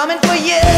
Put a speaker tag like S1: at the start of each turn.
S1: coming for you.